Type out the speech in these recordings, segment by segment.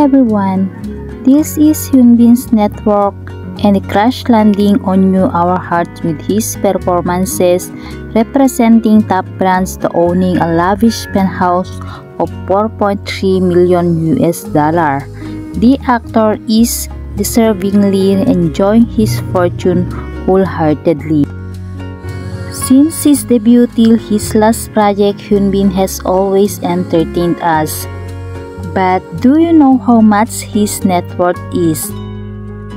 everyone, this is Hyunbin's network and the crash landing on you Our Hearts with his performances representing top brands to owning a lavish penthouse of 4.3 million US dollar. The actor is deservingly enjoying his fortune wholeheartedly. Since his debut till his last project, Hyunbin has always entertained us. But do you know how much his net worth is?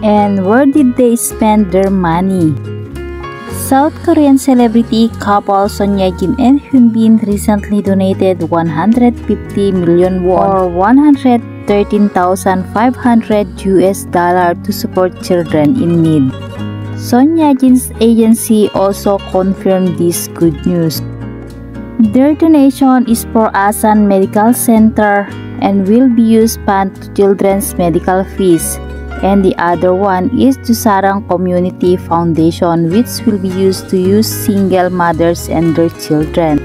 And where did they spend their money? South Korean celebrity couple Son Ye-jin and Hyunbin recently donated 150 million won or 113,500 US dollar to support children in need. Son Ye-jin's agency also confirmed this good news. Their donation is for Asan Medical Center and will be used fund to children's medical fees. And the other one is to Sarang Community Foundation which will be used to use single mothers and their children.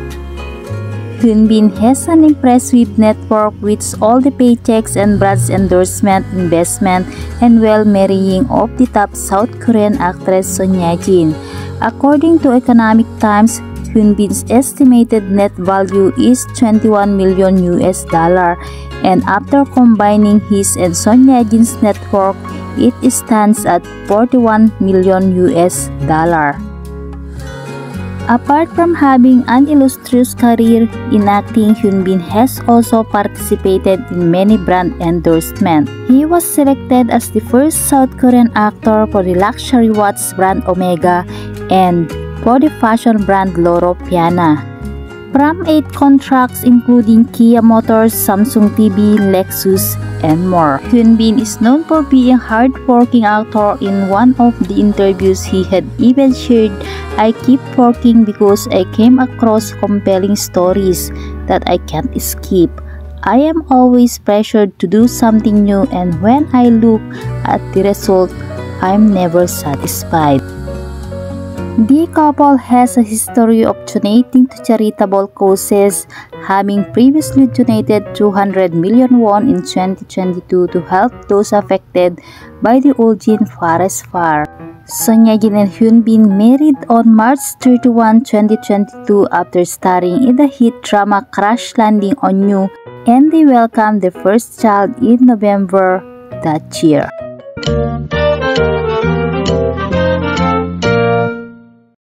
Hyunbin has an impressive network with all the paychecks and brands endorsement, investment, and well marrying of the top South Korean actress Son Ye-jin. According to Economic Times, Hyunbin's estimated net value is 21 million US dollar and after combining his and Son Ye-jin's network, it stands at 41 million US dollar. Apart from having an illustrious career in acting, Hyunbin has also participated in many brand endorsements. He was selected as the first South Korean actor for the luxury watch brand Omega and the fashion brand Loro Piana. From 8 contracts including Kia Motors, Samsung TV, Lexus, and more. Hyunbin is known for being hard-working actor. In one of the interviews he had even shared, I keep working because I came across compelling stories that I can't escape. I am always pressured to do something new and when I look at the result, I'm never satisfied. The couple has a history of donating to charitable causes, having previously donated 200 million won in 2022 to help those affected by the Uljin forest fire. Son Ye-jin and Hyunbin married on March 31, 2022 after starring in the hit drama Crash Landing on You and they welcomed their first child in November that year.